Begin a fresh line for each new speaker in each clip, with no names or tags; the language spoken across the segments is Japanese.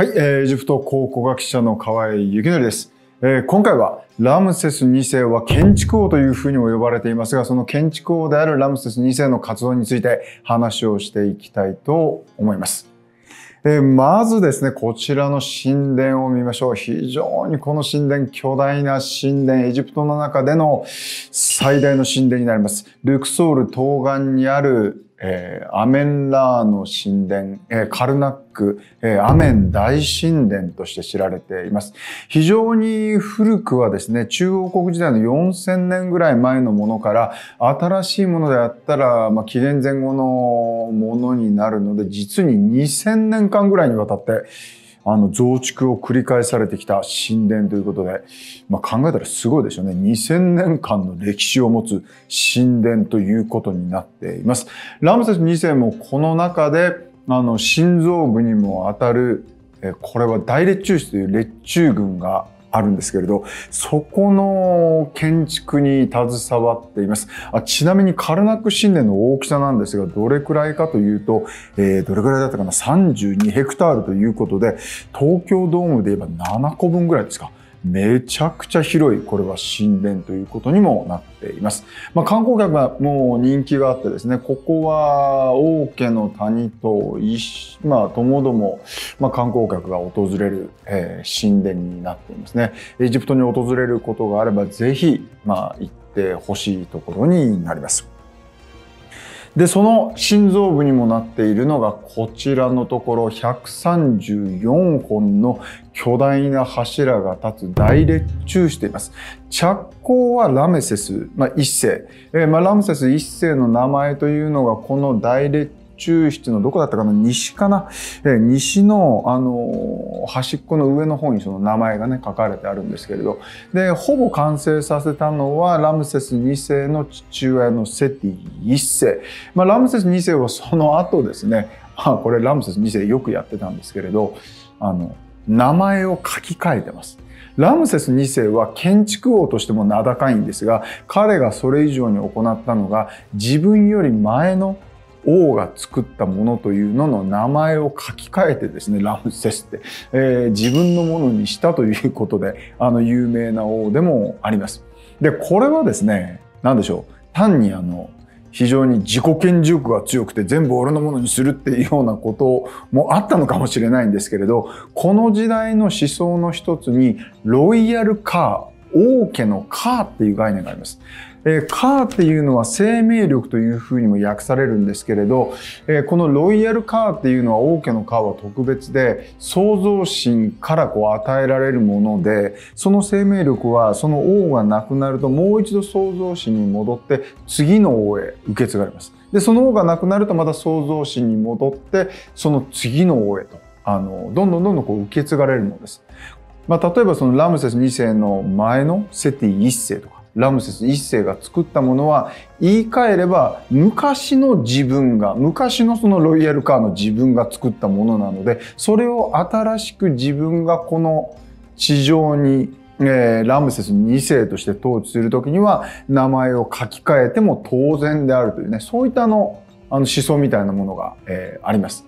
はい、えー、エジプト考古学者の河合幸則です。え、今回はラムセス2世は建築王というふうにも呼ばれていますが、その建築王であるラムセス2世の活動について話をしていきたいと思います。え、まずですね、こちらの神殿を見ましょう。非常にこの神殿、巨大な神殿、エジプトの中での最大の神殿になります。ルクソール東岸にあるえー、アメンラーの神殿、えー、カルナック、えー、アメン大神殿として知られています。非常に古くはですね、中央国時代の4000年ぐらい前のものから、新しいものであったら、まあ、紀元前後のものになるので、実に2000年間ぐらいにわたって、あの増築を繰り返されてきた神殿ということで、まあ、考えたらすごいですよね。2000年間の歴史を持つ神殿ということになっています。ラムセス2世もこの中で、あの、心臓部にも当たる、これは大列中室という列中群があるんですけれど、そこの建築に携わっています。あちなみにカルナック神殿の大きさなんですが、どれくらいかというと、えー、どれくらいだったかな ?32 ヘクタールということで、東京ドームで言えば7個分ぐらいですか？めちゃくちゃ広い、これは神殿ということにもなっています。まあ、観光客がもう人気があってですね、ここは王家の谷と、まあ、ともども、まあ、観光客が訪れる、えー、神殿になっていますね。エジプトに訪れることがあれば、ぜひ、まあ、行ってほしいところになります。で、その心臓部にもなっているのがこちらのところ134本の巨大な柱が立つ大列柱しています。着工はラメセス、まあ、一世。えー、まあ、ラムセス一世の名前というのがこの大列中室のどこだったかな？西かな、え西の、あの端っこの上の方にその名前がね、書かれてあるんですけれど、で、ほぼ完成させたのは、ラムセス2世の父親のセティ1世。まあ、ラムセス2世はその後ですね、あ、これラムセス2世よくやってたんですけれど、あの、名前を書き換えてます。ラムセス2世は建築王としても名高いんですが、彼がそれ以上に行ったのが、自分より前の王が作ったものというのの名前を書き換えてですね、ラムセスって、えー、自分のものにしたということで、あの、有名な王でもあります。で、これはですね、何でしょう。単にあの、非常に自己顕示欲が強くて全部俺のものにするっていうようなこともあったのかもしれないんですけれど、この時代の思想の一つに、ロイヤルカー、王家のカーっていう概念があります。えー、カーっていうのは生命力というふうにも訳されるんですけれど、えー、このロイヤルカーっていうのは王家のカーは特別で創造心からこう与えられるものでその生命力はその王が亡くなるともう一度創造心に戻って次の王へ受け継がれます。でその王が亡くなるとまた創造心に戻ってその次の王へとあのどんどんどんどんこう受け継がれるものです。まあ、例えばそのラムセス2世の前のセティ1世とかラムセス1世が作ったものは言い換えれば昔の自分が昔のそのロイヤルカーの自分が作ったものなのでそれを新しく自分がこの地上にえー、ラムセス2世として統治するときには名前を書き換えても当然であるというねそういったあのあの思想みたいなものが、えー、あります。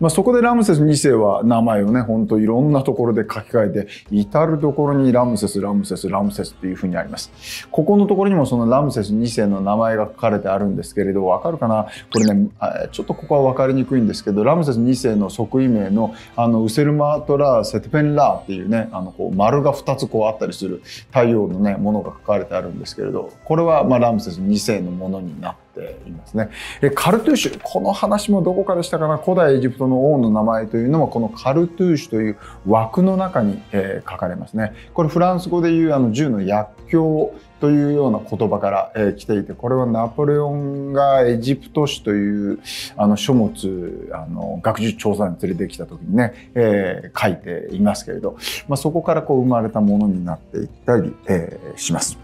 まあ、そこでラムセス2世は名前をね、ほんといろんなところで書き換えて、至るところにラムセス、ラムセス、ラムセスっていうふうにあります。ここのところにもそのラムセス2世の名前が書かれてあるんですけれど、わかるかな？これね、ちょっとここはわかりにくいんですけど、ラムセス2世の即位名の、あの、ウセルマートラー・セテペンラーっていうね、あの、こう、丸が2つこうあったりする太陽のね、ものが書かれてあるんですけれど、これはまあラムセス2世のものになっていますね。カルトゥーシュ、この話もどこかでしたかな、古代エジプトの王の名前というのもこのカルトゥーシュという枠の中に、えー、書かれますね。これフランス語でいうあの銃の薬莢というような言葉から、えー、来ていて、これはナポレオンがエジプト史というあの書物、あの学術調査に連れてきた時にね、えー、書いていますけれど、まあ、そこからこう生まれたものになっていったり、えー、します。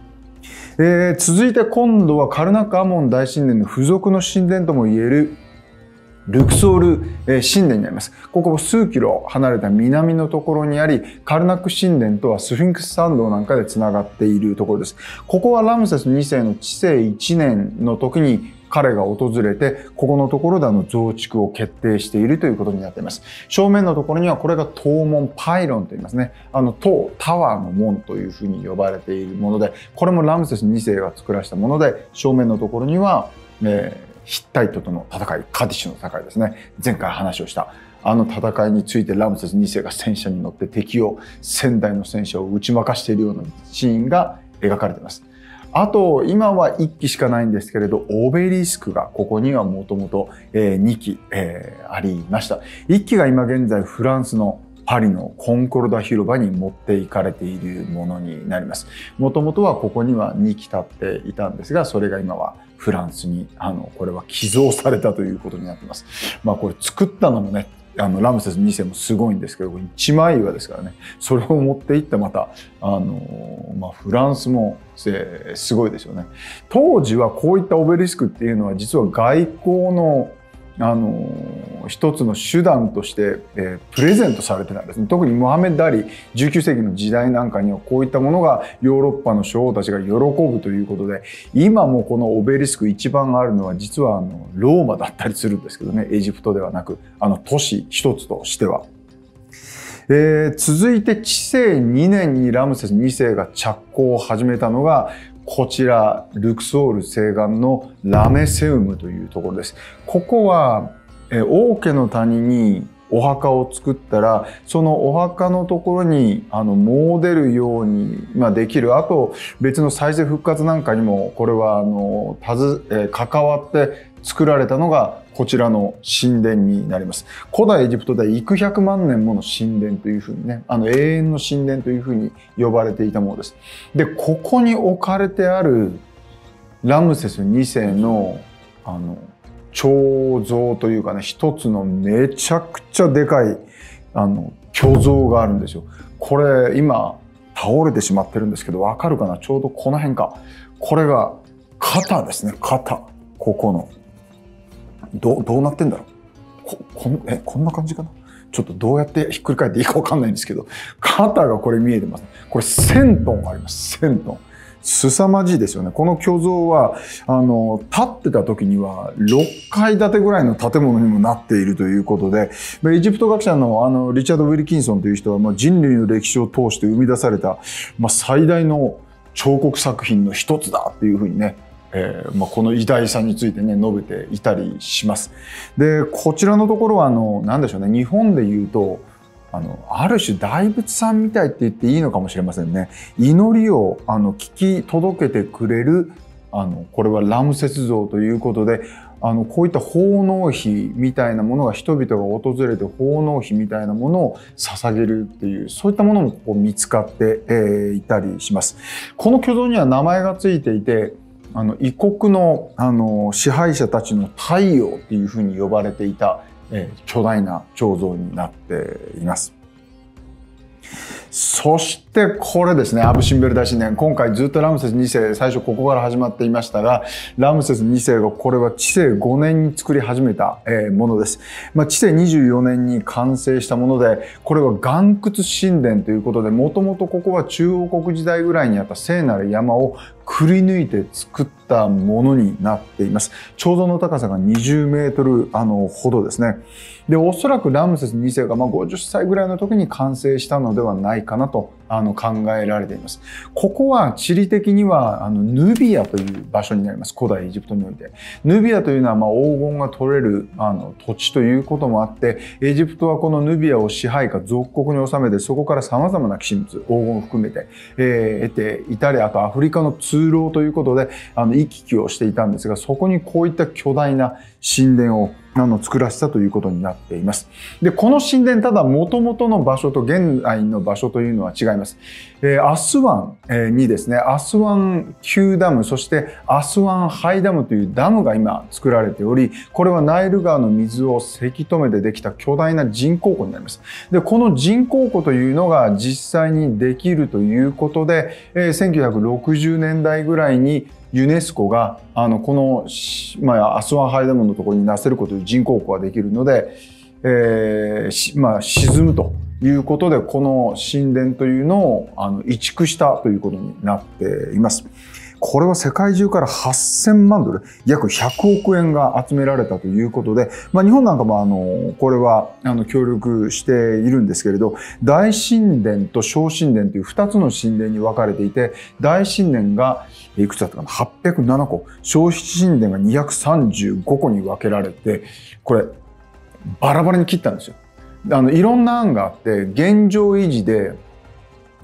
えー、続いて今度はカルナックアモン大神殿の付属の神殿ともいえるルクソール、神殿になります。ここ数キロ離れた南のところにあり、カルナック神殿とはスフィンクス参道なんかで繋がっているところです。ここはラムセス2世の治世1年の時に彼が訪れて、ここのところであの増築を決定しているということになっています。正面のところにはこれが東門パイロンと言いますね。あの塔、タワーの門というふうに呼ばれているもので、これもラムセス2世が作らせたもので、正面のところには、え、ヒッタイトとの戦い、カディシュの戦いですね。前回話をしたあの戦いについてラムセス2世が戦車に乗って敵を1000台の戦車を打ち負かしているようなシーンが描かれています。あと、今は1機しかないんですけれど、オベリスクがここにはもともと2機、え、ありました。1機が今現在フランスのパリのコンコルダ広場に持っていかれているものになります。もともとはここには2機立っていたんですが、それが今はフランスに、あの、これは寄贈されたということになってます。まあこれ作ったのもね、あのラムセス2世もすごいんですけど一枚岩ですからねそれを持っていってまたあの、まあ、フランスもすごいですよね当時はこういったオベリスクっていうのは実は外交のあの一つの手段として、えー、プレゼントされてたんですね特にモハメド・ダリ19世紀の時代なんかにはこういったものがヨーロッパの将王たちが喜ぶということで今もこのオベリスク一番あるのは実はあのローマだったりするんですけどねエジプトではなくあの都市一つとしては。えー、続いて治世2年にラムセス2世が着工を始めたのがこちら、ルクソール西岸のラメセウムというところです。ここは、え王家の谷にお墓を作ったら、そのお墓のところに、あの、詣でるように、まあ、できる。あと、別の再生復活なんかにも、これは、あの、たず、え関わって作られたのが、こちらの神殿になります。古代エジプトでは幾百万年もの神殿というふうにね、あの永遠の神殿というふうに呼ばれていたものです。で、ここに置かれてあるラムセス2世の、あの、彫像というかね、一つのめちゃくちゃでかい、あの、巨像があるんですよ。これ、今、倒れてしまってるんですけど、わかるかな？ちょうどこの辺か。これが、肩ですね、肩。ここの。どどうなってんだろう？ここんえこんな感じかな？ちょっとどうやってひっくり返っていいかわかんないんですけど、肩がこれ見えてます。これ1000トンあります。1000トン。凄まじいですよね。この巨像は、あの、立ってた時には6階建てぐらいの建物にもなっているということで、エジプト学者のあの、リチャード・ウィルキンソンという人は、まあ、人類の歴史を通して生み出された、まあ、最大の彫刻作品の一つだっていうふうにね、えーまあ、この偉大さについてね述べていたりします。でこちらのところはあの何でしょうね日本で言うとあのある種大仏さんみたいって言っていいのかもしれませんね。祈りをあの聞き届けてくれるあのこれはラムセス像ということであのこういった奉納碑みたいなものが人々が訪れて奉納碑みたいなものを捧げるっていうそういったものもここ見つかって、えー、いたりします。この挙像には名前がついていてあの異国のあの支配者たちの太陽っていうふうに呼ばれていた、えー、巨大な彫像になっています。そしてこれですね、アブ・シンベル大神殿。今回ずっとラムセス2世、最初ここから始まっていましたが、ラムセス2世がこれは知世5年に作り始めた、ものです。まあ、知世24年に完成したもので、これは岩窟神殿ということで、もともとここは中央国時代ぐらいにあった聖なる山をくり抜いて作ったったものになっています。彫像の高さが20メートルあのほどですね。で、おそらくラムセス2世がまあ50歳ぐらいの時に完成したのではないかなとあの考えられています。ここは地理的にはあのヌビアという場所になります。古代エジプトにおいて。ヌビアというのはまあ黄金が取れるあの土地ということもあって、エジプトはこのヌビアを支配下属国に治めて、そこから様々な希少物、黄金を含めて、えー、得ていたり、あとアフリカの通路ということで、あの行き来をしていたんですが、そこにこういった巨大な神殿をあの作らせたということになっています。で、この神殿、ただ元々の場所と現在の場所というのは違います。えー、アスワンにですね、アスワン旧ダム、そしてアスワンハイダムというダムが今作られており、これはナイル川の水をせき止めてできた巨大な人工湖になります。で、この人工湖というのが実際にできるということで、えー、1960年代ぐらいにユネスコがあのこの、まあ、アスワンハイダムのところになせることで人工湖ができるので、えーまあ、沈むということでこの神殿というのをあの移築したということになっています。これは世界中から8000万ドル、約100億円が集められたということで、まあ、日本なんかもあの、これはあの協力しているんですけれど、大神殿と小神殿という2つの神殿に分かれていて、大神殿がいくつだったかな ?807 個、小神殿が235個に分けられて、これ、バラバラに切ったんですよ。あの、いろんな案があって、現状維持で、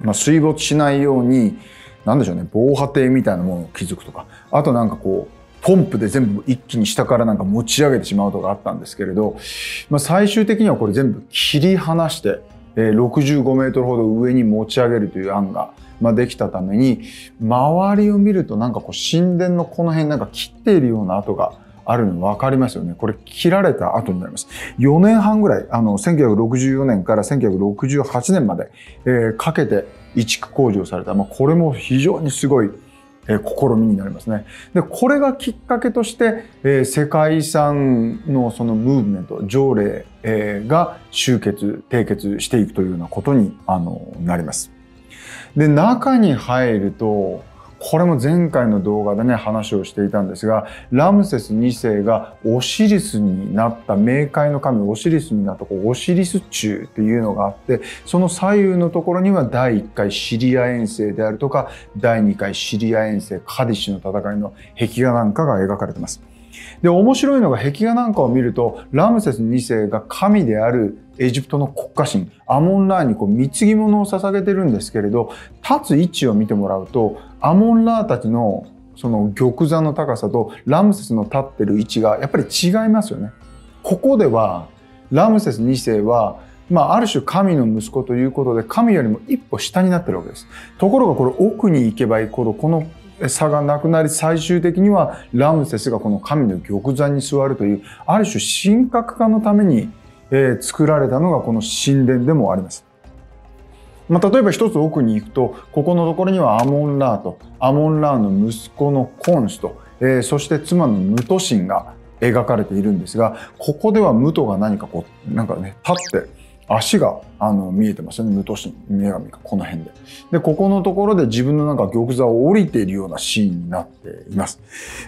まあ、水没しないように、なんでしょうね、防波堤みたいなものを築くとか、あとなんかこう、ポンプで全部一気に下からなんか持ち上げてしまうとかあったんですけれど、まあ、最終的にはこれ全部切り離して、65メートルほど上に持ち上げるという案が、ま、できたために、周りを見るとなんかこう神殿のこの辺なんか切っているような跡があるの分かりますよね。これ切られた後になります。4年半ぐらい、あの、1964年から1968年まで、えー、かけて移築工事をされた。まあ、これも非常にすごい、え、試みになりますね。で、これがきっかけとして、え、世界遺産のそのムーブメント、条例、え、が集結、締結していくというようなことに、あの、なります。で、中に入ると、これも前回の動画でね、話をしていたんですが、ラムセス2世がオシリスになった、冥界の神オシリスになったオシリス中っていうのがあって、その左右のところには第1回シリア遠征であるとか、第2回シリア遠征、カディシの戦いの壁画なんかが描かれています。で、面白いのが壁画なんかを見ると、ラムセス2世が神であるエジプトの国家神、アモンラーにこう貢ぎ物を捧げてるんですけれど、立つ位置を見てもらうと、アモンラーたちのその玉座の高さとラムセスの立ってる位置がやっぱり違いますよね。ここでは、ラムセス2世は、まあ、ある種神の息子ということで、神よりも一歩下になってるわけです。ところがこれ奥に行けば行くほど、この差がなくなり最終的にはラムセスがこの神の玉座に座るというある種神格化のために、えー、作られたのがこの神殿でもあります。まあ、例えば一つ奥に行くとここのところにはアモンラーとアモンラーの息子のコンシと、えー、そして妻のムトシンが描かれているんですがここではムトが何かこうなんかね立って足があの見えてますよね。無頭身女神がこの辺で。でここのところで自分のなんか玉座を降りているようなシーンになっています、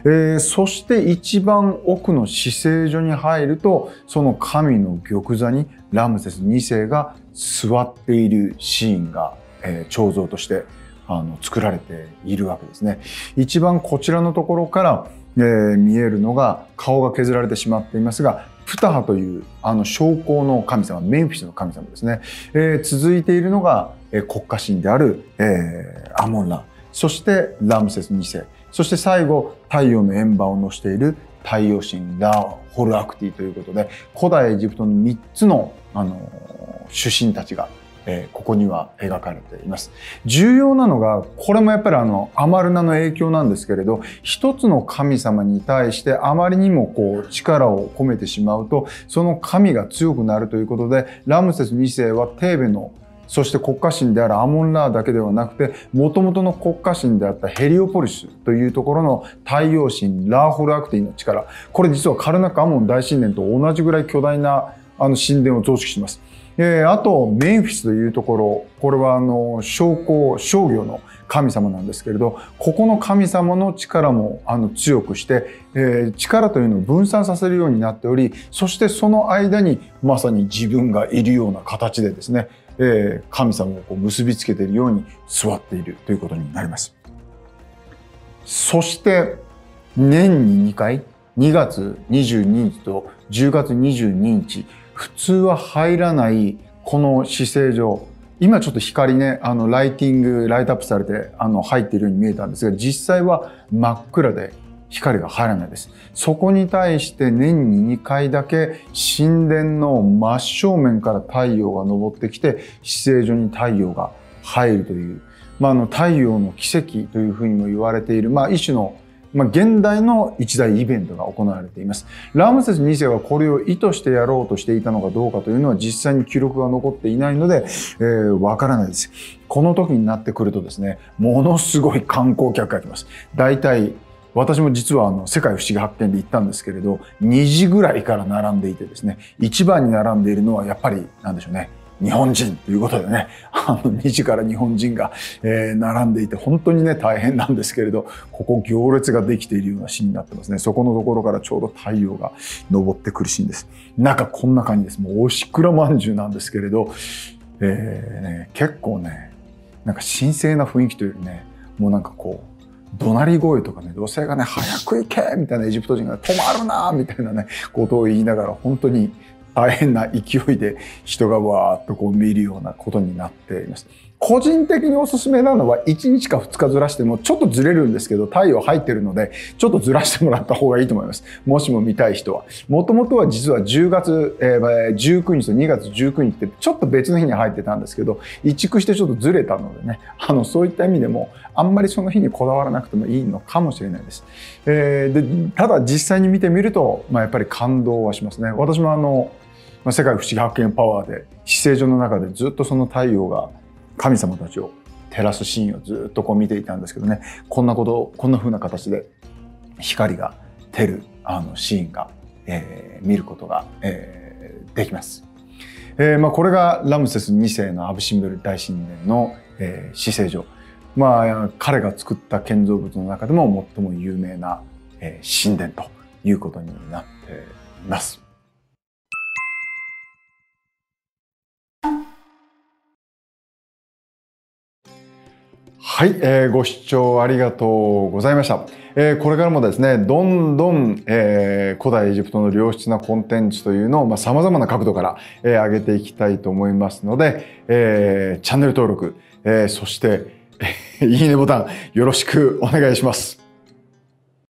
えー、そして一番奥の死聖所に入るとその神の玉座にラムセス2世が座っているシーンが、えー、彫像としてあの作られているわけですね。一番こちらのところからえー、見えるのが顔が削られてしまっていますがプタハというあの将校の神様、メンフィスの神様ですね。えー、続いているのが、えー、国家神である、えー、アモンラ。そしてラムセス2世。そして最後、太陽の円盤を乗している太陽神ラ・ホルアクティということで、古代エジプトの3つの、あの主神たちがえ、ここには描かれています。重要なのが、これもやっぱりあの、アマルナの影響なんですけれど、一つの神様に対してあまりにもこう、力を込めてしまうと、その神が強くなるということで、ラムセス2世はテーベのそして国家神であるアモンラーだけではなくて、元々の国家神であったヘリオポリスというところの太陽神ラーホルアクティの力。これ実はカルナックアモン大神殿と同じぐらい巨大なあの神殿を増殖します。えー、あと、メンフィスというところ、これはあの、商工、商業の神様なんですけれど、ここの神様の力もあの強くして、えー、力というのを分散させるようになっており、そしてその間にまさに自分がいるような形でですね、えー、神様をこう結びつけているように座っているということになります。そして、年に2回、2月22日と10月22日、普通は入らないこの姿勢上、今ちょっと光ね、あの、ライティング、ライトアップされて、あの、入っているように見えたんですが、実際は真っ暗で光が入らないです。そこに対して年に2回だけ神殿の真正面から太陽が昇ってきて、姿勢所に太陽が入るという、まあ、あの、太陽の奇跡というふうにも言われている、まあ、一種のまあ、現代の一大イベントが行われています。ラムセス2世はこれを意図してやろうとしていたのかどうかというのは実際に記録が残っていないので、えー、わからないです。この時になってくるとですね、ものすごい観光客が来ます。大体、私も実はあの世界不思議発見で行ったんですけれど、2時ぐらいから並んでいてですね、一番に並んでいるのはやっぱり、なんでしょうね、日本人ということでね、あの2時から日本人が、え、並んでいて本当にね大変なんですけれどここ行列ができているようなシーンになってますね。そこのところからちょうど太陽が昇ってくるシーンです。中こんな感じです。もうおしくらまんじゅうなんですけれど、えーね、結構ねなんか神聖な雰囲気というよりねもうなんかこう怒鳴り声とかね、女性がね、早く行けみたいなエジプト人が止まるなみたいなね、ことを言いながら、本当に大変な勢いで人がわーっとこう見るようなことになっています。個人的におすすめなのは1日か2日ずらしてもちょっとずれるんですけど太陽入ってるのでちょっとずらしてもらった方がいいと思います。もしも見たい人は。もともとは実は10月、えー、19日と2月19日ってちょっと別の日に入ってたんですけど移築してちょっとずれたのでねあのそういった意味でもあんまりその日にこだわらなくてもいいのかもしれないです。えー、でただ実際に見てみると、まあ、やっぱり感動はしますね。私もあのまあ、世界不思議発見パワーで姿勢所の中でずっとその太陽が神様たちを照らすシーンをずっとこう見ていたんですけどねこんなことをこんな風な形で光が照るあのシーンが、えー、見ることが、えー、できます。えーまあ、これがラムセス2世のアブシンベル大神殿の、えー、姿勢所。まあ、彼が作った建造物の中でも最も有名な、えー、神殿ということになっています。はい、えー、ご視聴ありがとうございました。えー、これからもですね、どんどん、えー、古代エジプトの良質なコンテンツというのを、まあ、様々な角度から、えー、上げていきたいと思いますので、えー、チャンネル登録、えー、そして、いいねボタンよろしくお願いします。